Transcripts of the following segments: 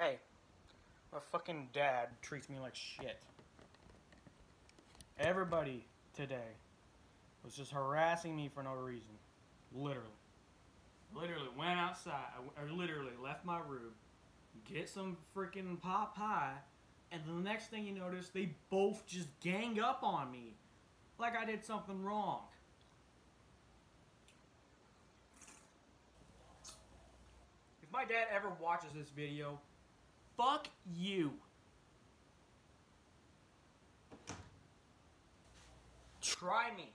Hey, my fucking dad treats me like shit. Everybody today was just harassing me for no reason. Literally. Literally went outside, or literally left my room, get some freaking pot pie, and the next thing you notice, they both just gang up on me. Like I did something wrong. If my dad ever watches this video, fuck you. Try me.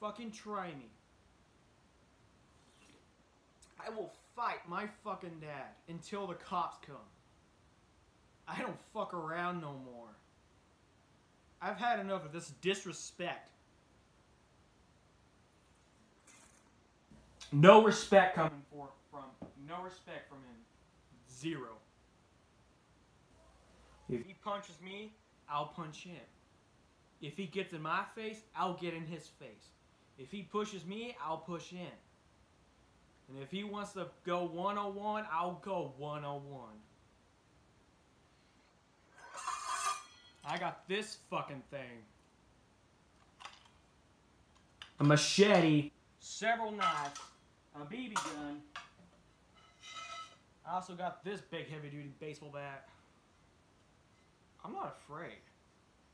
Fucking try me. I will fight my fucking dad until the cops come. I don't fuck around no more. I've had enough of this disrespect. No respect coming for from no respect from him. Zero. If he punches me, I'll punch him. If he gets in my face, I'll get in his face. If he pushes me, I'll push in. And if he wants to go one on one, I'll go one on one. I got this fucking thing. A machete, several knives, a BB gun. I also got this big heavy duty baseball bat. I'm not afraid.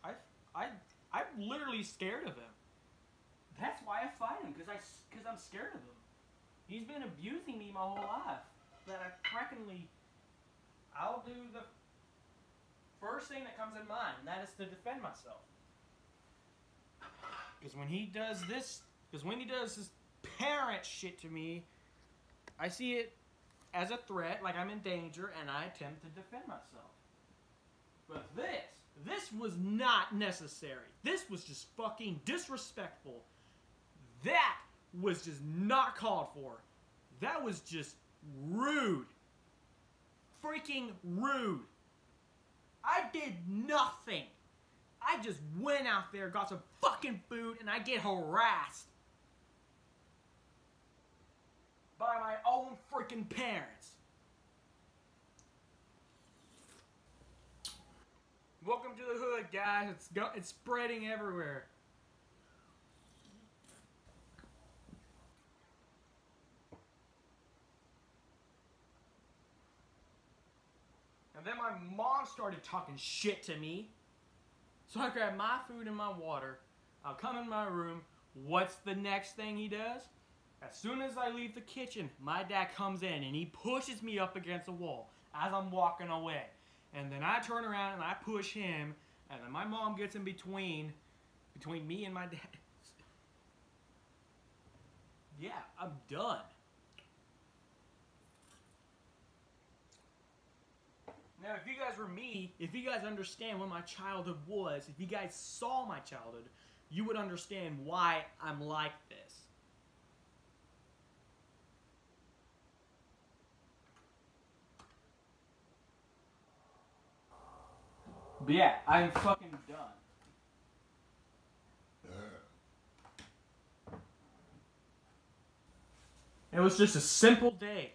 I, I, I'm literally scared of him. That's why I fight him, because I, cause I'm scared of him. He's been abusing me my whole life. That I practically, I'll do the first thing that comes in mind, and that is to defend myself. Because when he does this, because when he does this parent shit to me, I see it as a threat, like I'm in danger, and I attempt to defend myself. But this, this was not necessary. This was just fucking disrespectful. That was just not called for. That was just rude. Freaking rude. I did nothing. I just went out there, got some fucking food, and I get harassed by my own freaking parents. Welcome to the hood, guys. It's go it's spreading everywhere. And then my mom started talking shit to me. So I grabbed my food and my water. I'll come in my room. What's the next thing he does? As soon as I leave the kitchen, my dad comes in and he pushes me up against the wall as I'm walking away. And then I turn around and I push him, and then my mom gets in between, between me and my dad. Yeah, I'm done. Now, if you guys were me, if you guys understand what my childhood was, if you guys saw my childhood, you would understand why I'm like this. But yeah, I'm fucking done. It was just a simple day.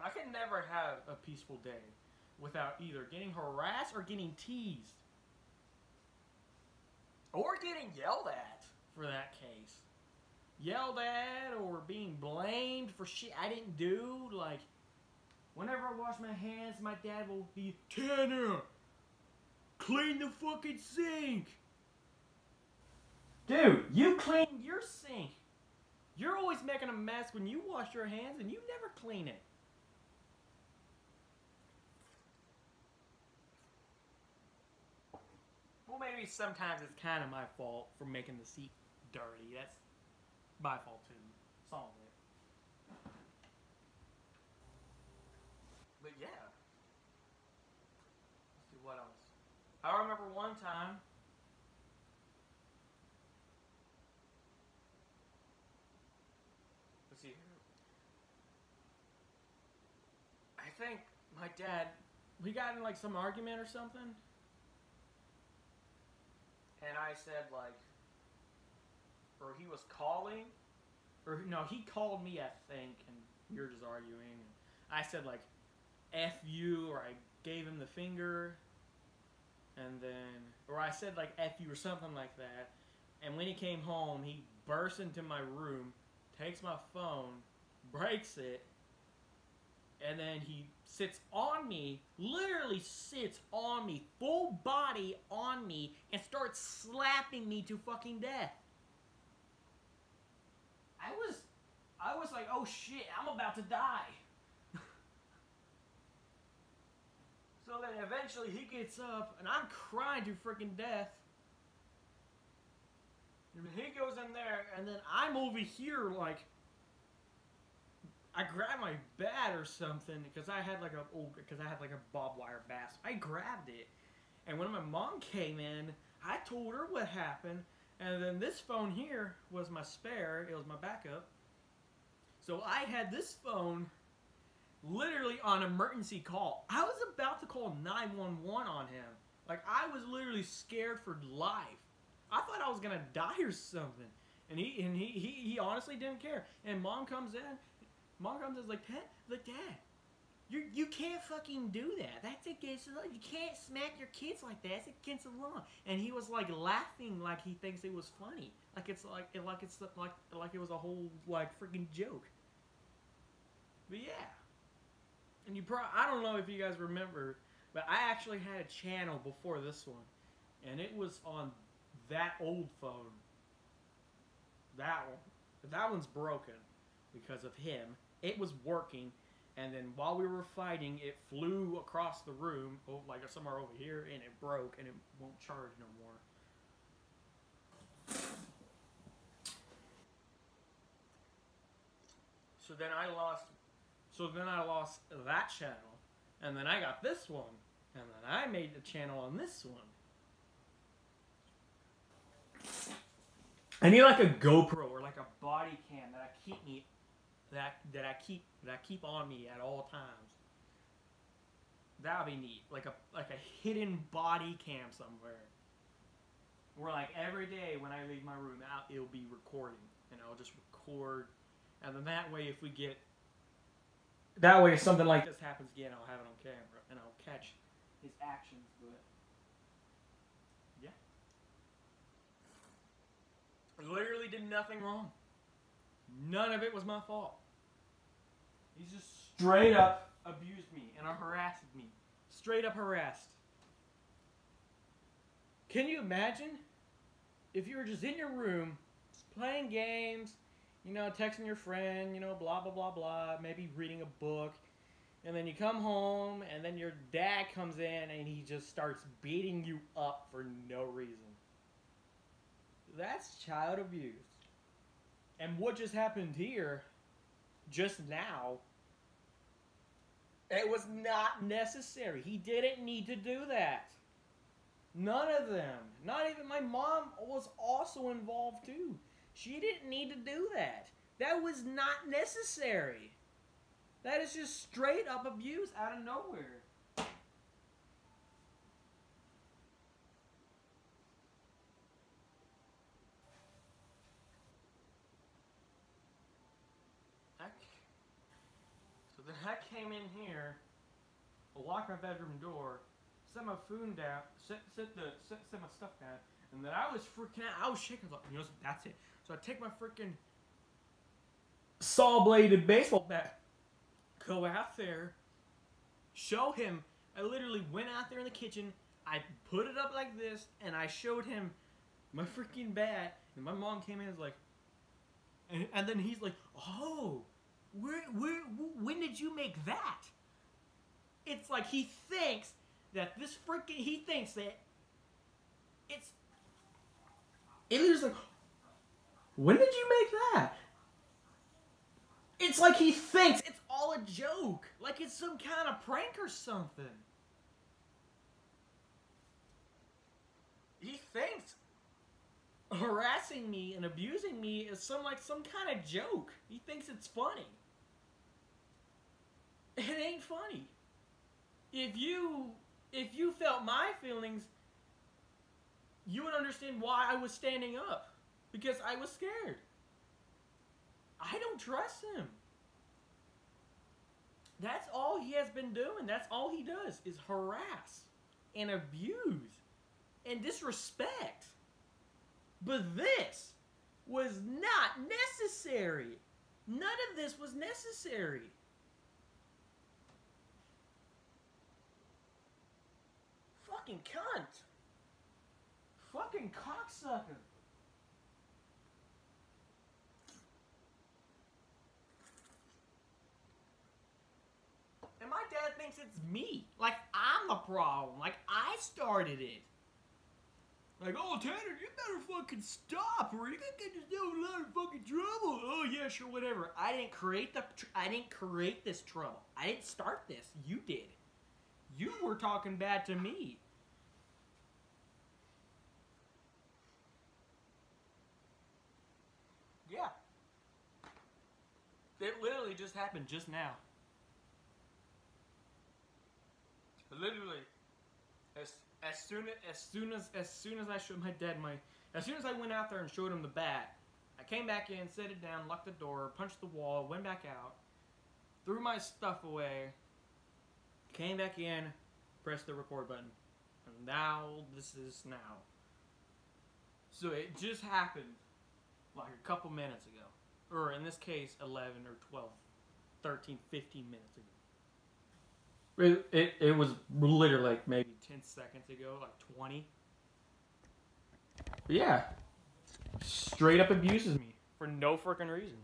I can never have a peaceful day without either getting harassed or getting teased. Or getting yelled at, for that case. Yelled at or being blamed for shit I didn't do. Like, whenever I wash my hands, my dad will be, Tanner, clean the fucking sink. Dude, you clean your sink. You're always making a mess when you wash your hands and you never clean it. Well, maybe sometimes it's kind of my fault for making the seat dirty. That's my fault too. Some of it. But yeah. Let's see what else. I remember one time. Let's see. I think my dad, we got in like some argument or something. And I said like, or he was calling, or no, he called me I think, and we were just arguing. And I said like, F you or I gave him the finger and then or I said like F you or something like that. And when he came home, he bursts into my room, takes my phone, breaks it, and then he sits on me, literally sits on me, full body on me, and starts slapping me to fucking death. I was, I was like, oh shit, I'm about to die. So then eventually he gets up, and I'm crying to freaking death. And he goes in there, and then I'm over here like I grabbed my bat or something because I had like a oh because I had like a barbed wire bat. I grabbed it, and when my mom came in, I told her what happened, and then this phone here was my spare. It was my backup. So I had this phone literally on emergency call. I was about to call 911 on him. Like I was literally scared for life. I thought I was gonna die or something. And he and he, he, he honestly didn't care. And mom comes in Mom comes is like, Dad, like, Dad, you you can't fucking do that. That's against the law. You can't smack your kids like that. It's against the law. And he was like laughing like he thinks it was funny. Like it's like like it's like like it was a whole like freaking joke. But yeah. And you probably I don't know if you guys remember, but I actually had a channel before this one. And it was on that old phone. That one. That one's broken because of him it was working, and then while we were fighting, it flew across the room, like somewhere over here, and it broke, and it won't charge no more. So then I lost. So then I lost that channel, and then I got this one, and then I made the channel on this one. I need like a GoPro or like a body cam that I keep me that that I keep that I keep on me at all times. That would be neat, like a like a hidden body cam somewhere. Where like every day when I leave my room out, it'll be recording, and I'll just record, and then that way if we get that way if something like this happens again, I'll have it on camera and I'll catch his actions. But yeah, I literally did nothing wrong. None of it was my fault. He's just straight up abused me and harassed me. Straight up harassed. Can you imagine if you were just in your room, just playing games, you know, texting your friend, you know, blah, blah, blah, blah, maybe reading a book, and then you come home, and then your dad comes in and he just starts beating you up for no reason? That's child abuse. And what just happened here, just now, it was not necessary. He didn't need to do that. None of them. Not even my mom was also involved too. She didn't need to do that. That was not necessary. That is just straight up abuse out of nowhere. So then I came in here, locked my bedroom door, set my food down, set, set the set, set my stuff down, and then I was freaking out. I was shaking. I was like, you know, that's it. So I take my freaking saw bladed baseball bat, go out there, show him. I literally went out there in the kitchen. I put it up like this, and I showed him my freaking bat. And my mom came in and was like, and, and then he's like, oh. Where, where, when did you make that? It's like he thinks that this freaking, he thinks that it's, it is like, when did you make that? It's like he thinks it's all a joke. Like it's some kind of prank or something. He thinks harassing me and abusing me is some like some kind of joke. He thinks it's funny. It ain't funny. If you if you felt my feelings, you would understand why I was standing up. Because I was scared. I don't trust him. That's all he has been doing. That's all he does is harass and abuse and disrespect. But this was not necessary. None of this was necessary. Fucking cunt. Fucking cocksucker. And my dad thinks it's me. Like I'm the problem. Like I started it. Like, oh Tanner, you better fucking stop, or you're gonna get yourself in a lot of fucking trouble. Oh yeah, sure, whatever. I didn't create the. I didn't create this trouble. I didn't start this. You did. You were talking bad to me. Yeah. It literally just happened just now. Literally, as as soon as, as soon as as soon as I showed my dad my as soon as I went out there and showed him the bat, I came back in, set it down, locked the door, punched the wall, went back out, threw my stuff away, came back in, pressed the record button, and now this is now. So it just happened like a couple minutes ago, or in this case, 11 or 12, 13, 15 minutes ago. It, it, it was literally like maybe 10 seconds ago, like 20. But yeah. Straight up abuses me for no freaking reason.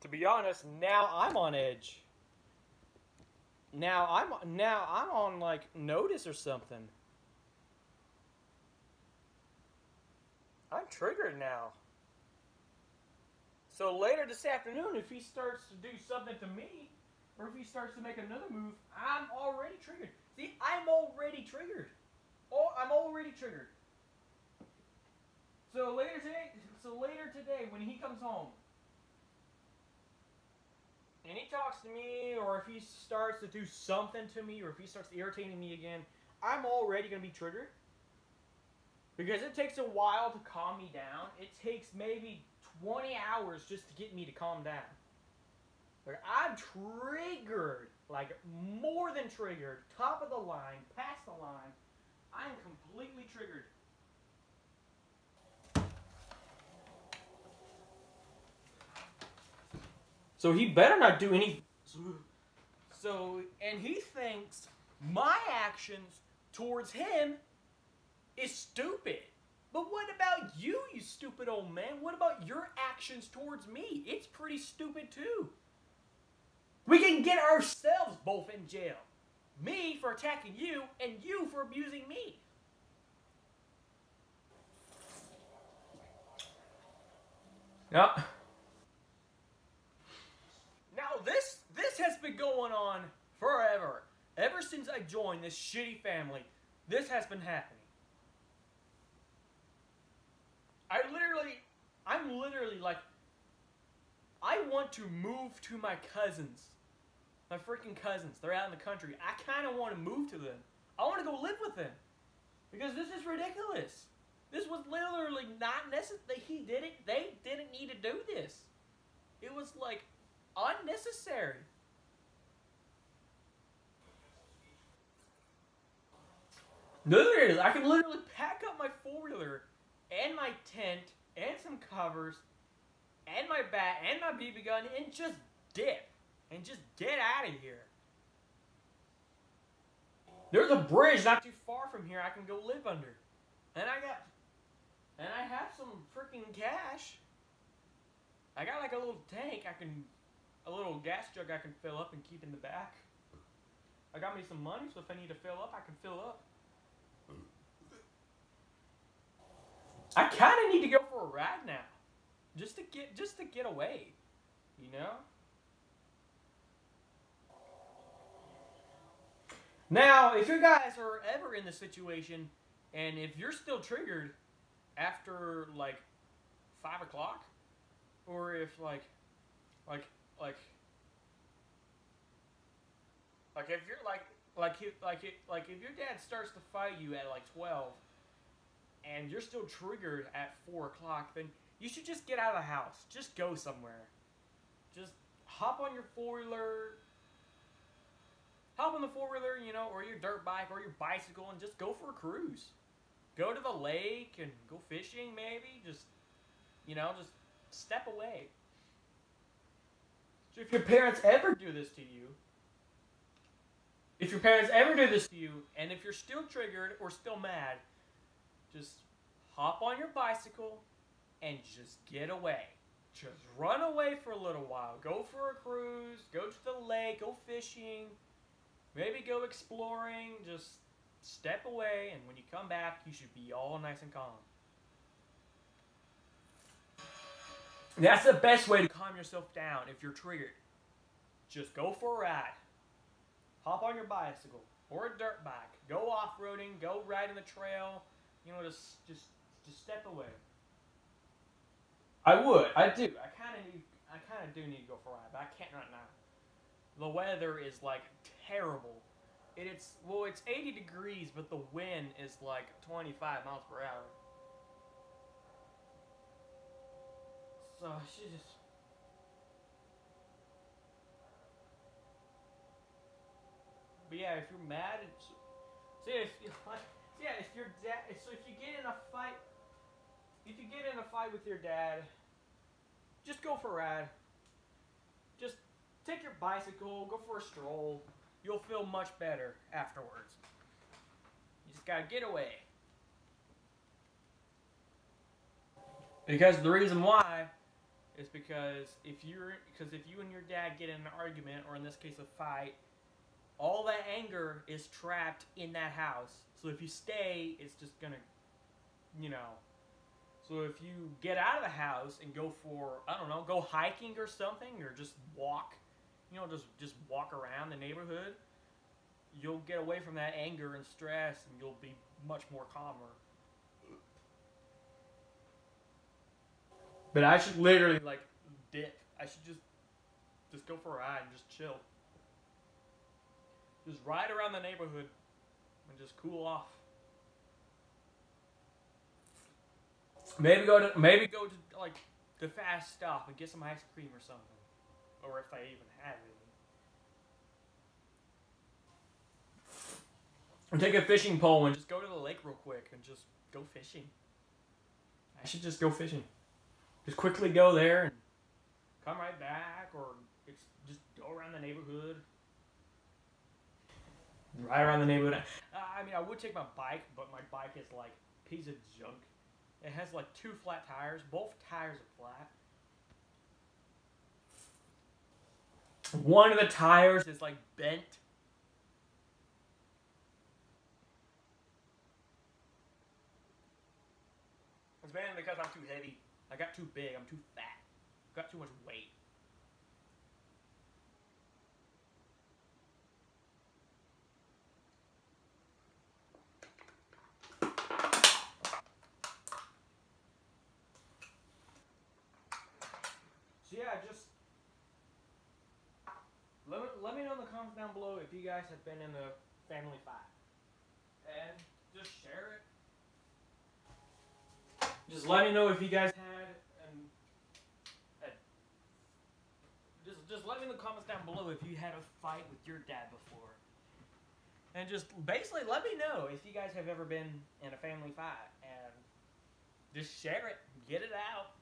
To be honest, now I'm on edge. Now I'm now I'm on like notice or something. I'm triggered now. So later this afternoon, if he starts to do something to me, or if he starts to make another move, I'm already triggered. See, I'm already triggered. Oh, I'm already triggered. So later today, so later today, when he comes home, and he talks to me, or if he starts to do something to me, or if he starts irritating me again, I'm already gonna be triggered. Because it takes a while to calm me down. It takes maybe 20 hours just to get me to calm down. Like I'm triggered, like more than triggered, top of the line, past the line. I'm completely triggered. So he better not do any. So, and he thinks my actions towards him is stupid. But what about you, you stupid old man? What about your actions towards me? It's pretty stupid too. We can get ourselves both in jail. Me for attacking you, and you for abusing me. Yeah. Now this this has been going on forever. Ever since I joined this shitty family, this has been happening. I literally, I'm literally like, I want to move to my cousins. My freaking cousins. They're out in the country. I kind of want to move to them. I want to go live with them. Because this is ridiculous. This was literally not necessary. He did it. They didn't need to do this. It was like unnecessary. Literally, I can literally pack up my four wheeler and my tent and some covers and my bat and my BB gun and just dip and just get out of here. There's a bridge not too far from here I can go live under. And I got and I have some freaking cash. I got like a little tank I can a little gas jug I can fill up and keep in the back. I got me some money so if I need to fill up I can fill up. I kind of need to go for a ride now, just to get just to get away, you know. Now, if you guys are ever in the situation, and if you're still triggered after like five o'clock, or if like, like, like, like if you're like, like, like, like if your dad starts to fight you at like twelve and you're still triggered at 4 o'clock, then you should just get out of the house. Just go somewhere. just hop on your four wheeler. Hop on the four wheeler, you know, or your dirt bike or your bicycle, and just go for a cruise. Go to the lake and go fishing, maybe. Just, you know, just step away. So if your parents ever do this to you, if your parents ever do this to you, and if you're still triggered or still mad, just hop on your bicycle and just get away. Just run away for a little while. Go for a cruise, go to the lake, go fishing, maybe go exploring. Just step away, and when you come back, you should be all nice and calm. That's the best way to calm yourself down if you're triggered. Just go for a ride hop on your bicycle or a dirt bike, go off roading, go riding the trail. You know, just just just step away. I would. I do. I kind of need. I kind of do need to go for a ride, but I can't right now. The weather is like terrible. It, it's well, it's 80 degrees, but the wind is like 25 miles per hour. So she just But yeah, if you're mad, it's, yeah, if you like, yeah, if your dad, so if you get in a fight, if you get in a fight with your dad, just go for a ride. Just take your bicycle, go for a stroll. You'll feel much better afterwards. You just gotta get away. Because the reason why is because if you're because if you and your dad get in an argument or in this case a fight all that anger is trapped in that house. So if you stay, it's just gonna, you know. So if you get out of the house and go for, I don't know, go hiking or something, or just walk, you know, just just walk around the neighborhood, you'll get away from that anger and stress, and you'll be much more calmer. But I should literally like dip. I should just just go for a ride and just chill. Just ride around the neighborhood and just cool off. Maybe go to maybe go to like the fast stop and get some ice cream or something, or if they even have it. Or take a fishing pole and just go to the lake real quick and just go fishing. I should just go fishing. Just quickly go there and come right back, or just go around the neighborhood. Right around the neighborhood. Uh, I mean, I would take my bike, but my bike is like piece of junk. It has like two flat tires. Both tires are flat. One of the tires is like bent. It's mainly because I'm too heavy. I got too big. I'm too fat. I Got too much weight. let me know in the comments down below if you guys have been in the family fight. And just share it. Just let me know if you guys had and just just let me in the comments down below if you had a fight with your dad before. And just basically let me know if you guys have ever been in a family fight and just share it, get it out.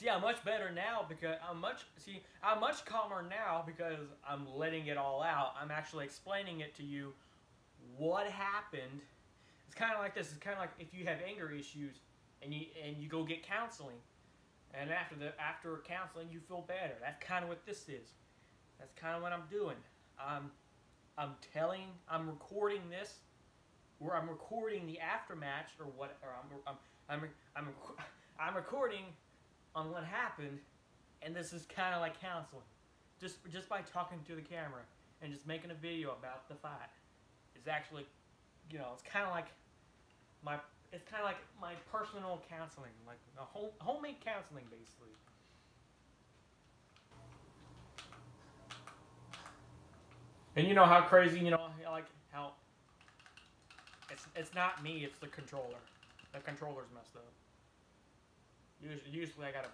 See, I'm much better now because I'm much see I'm much calmer now because I'm letting it all out. I'm actually explaining it to you what happened. It's kind of like this. It's kind of like if you have anger issues and you and you go get counseling, and after the after counseling you feel better. That's kind of what this is. That's kind of what I'm doing. I'm I'm telling I'm recording this, where I'm recording the aftermatch or what or I'm I'm I'm I'm, I'm recording on what happened, and this is kind of like counseling, just just by talking to the camera and just making a video about the fight. It's actually, you know, it's kind of like my it's kind of like my personal counseling, like a home, homemade counseling, basically. And you know how crazy, you know, like how it's it's not me, it's the controller. The controller's messed up. Usually, usually I gotta.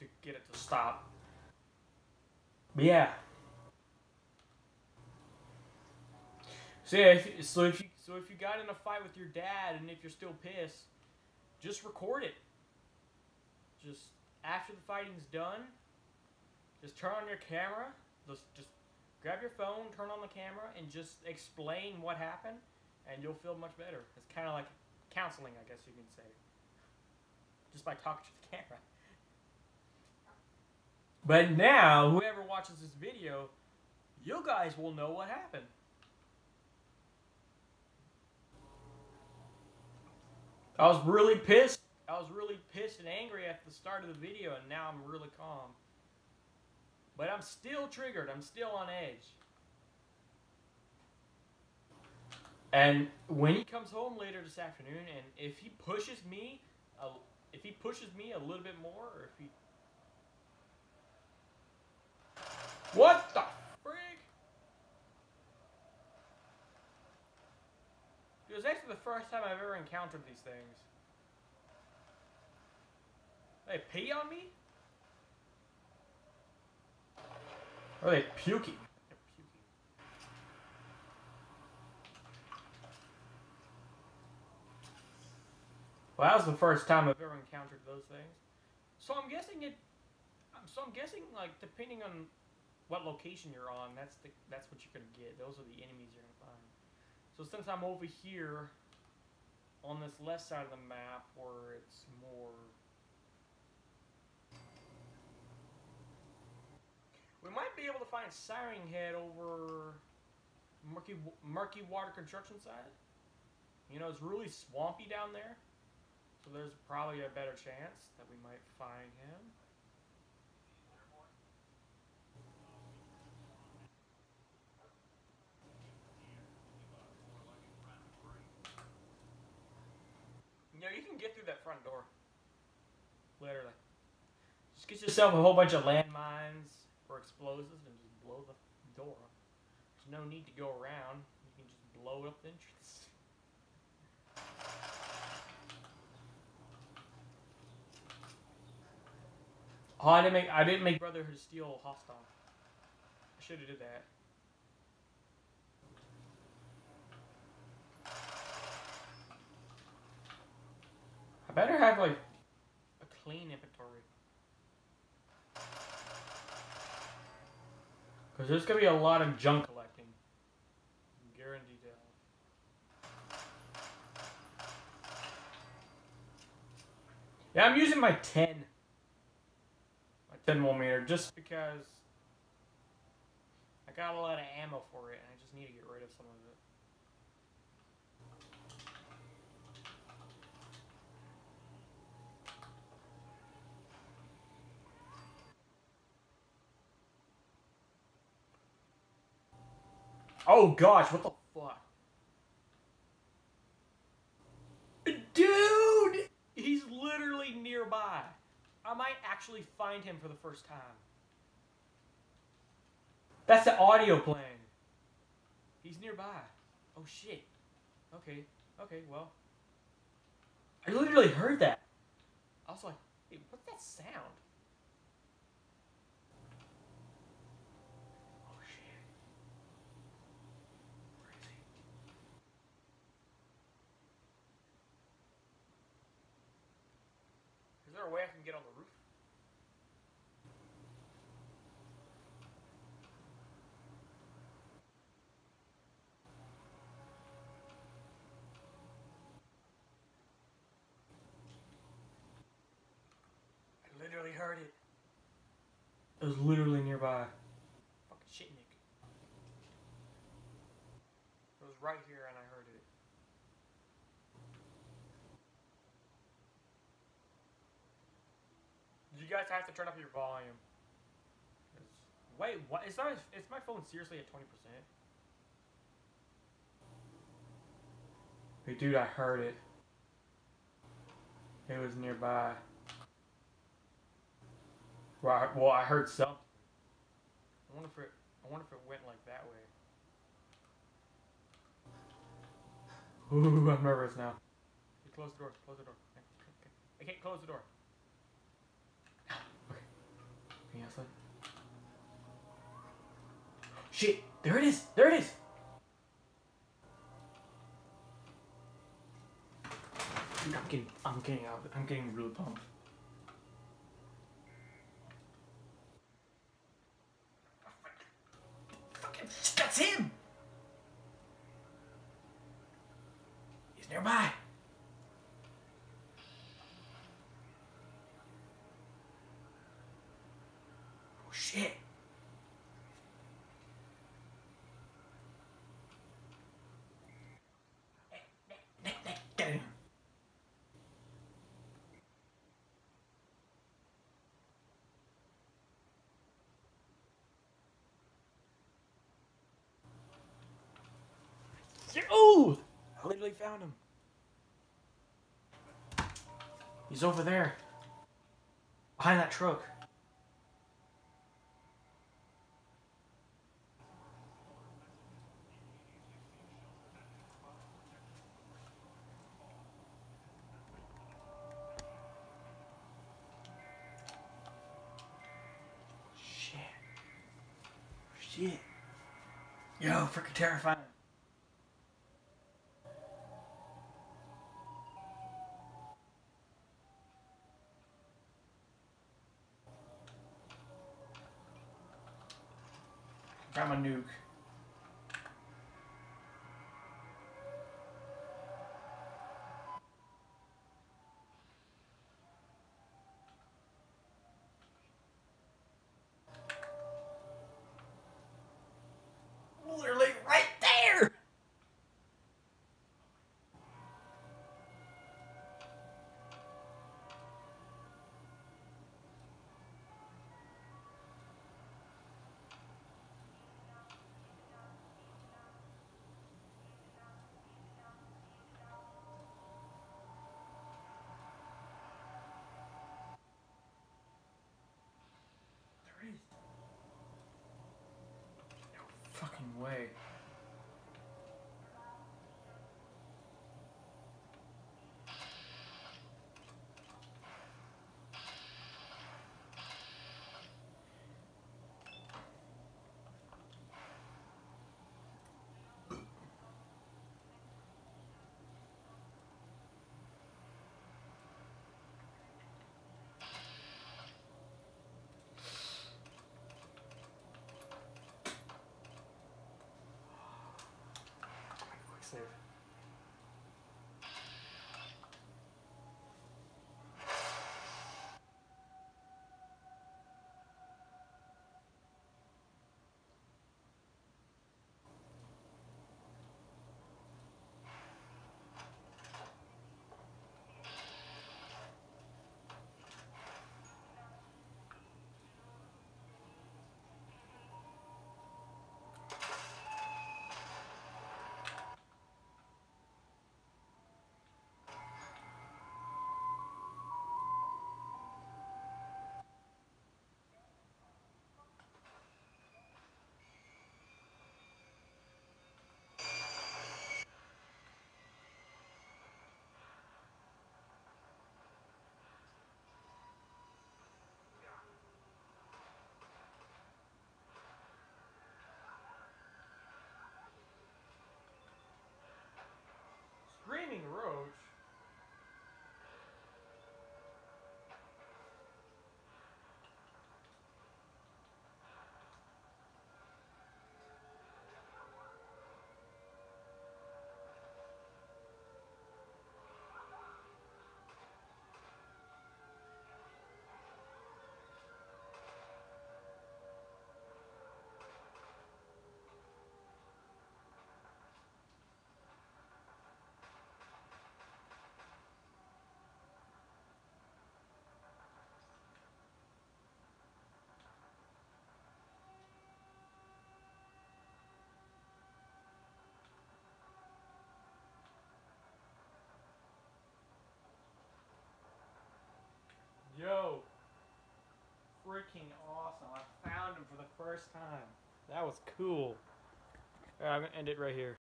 to get it to stop. But yeah. So yeah, if, so if you so if you got in a fight with your dad and if you're still pissed, just record it. Just after the fighting's done, just turn on your camera. Just just grab your phone, turn on the camera, and just explain what happened, and you'll feel much better. It's kind of like counseling, I guess you can say, just by talking to the camera. But now, whoever watches this video, you guys will know what happened. I was really pissed. I was really pissed and angry at the start of the video, and now I'm really calm. But I'm still triggered. I'm still on edge. And when he comes home later this afternoon, and if he pushes me, if he pushes me a little bit more, or if he, what the frig? It was actually the first time I've ever encountered these things. They pee on me? Are they? Puking. Well, that was the first time I've ever encountered those things. So I'm guessing it. So I'm guessing, like, depending on what location you're on, that's the that's what you're gonna get. Those are the enemies you're gonna find. So since I'm over here on this left side of the map, where it's more We might be able to find Siren Head over murky, murky water construction side. You know, it's really swampy down there. So there's probably a better chance that we might find him. You know, you can get through that front door. Literally. Just get yourself a whole bunch of landmines or explosives and just blow the door. up. There's no need to go around. You can just blow up the entrance. Oh, I didn't make I didn't make Brotherhood Steel hostile. I should have did that. I better have like a clean inventory. Because there's to be a lot of junk collecting. Guaranteed. Yeah, I'm using my 10. My 10 millimeter just because I got a lot of ammo for it and I just need to get rid of some of it. Oh gosh, what the fuck? Dude! He's literally nearby. I might actually find him for the first time. That's the audio playing. He's nearby. Oh shit. Okay. Okay, well. I literally heard that. I was like, hey, what's that sound? Oh shit. Where is he? Is there a way I can get on the roof? I literally heard it. It was literally nearby. Fucking shit, Nick. It was right here and I heard it. You guys have to turn up your volume. Wait, what? Is, that, is my phone seriously at 20%? Hey, dude, I heard it. It was nearby. Well, I, well, I heard something. I wonder if it. I wonder if it went like that way. Ooh, I'm nervous now. Close the door. Close the door. Okay, okay. I can't close the door. Okay. Ashley. Shit! There it is! There it is! I'm getting, I'm getting out. I'm getting really pumped. Fucking, that's him. He's nearby. Oh shit. Nick, Nick, get him. Ooh! I literally found him. He's over there. Behind that truck. Shit. Shit. Yo, freaking terrifying. Way. Quick Yo. Freaking awesome. I found him for the first time. That was cool. I'm gonna end it right here.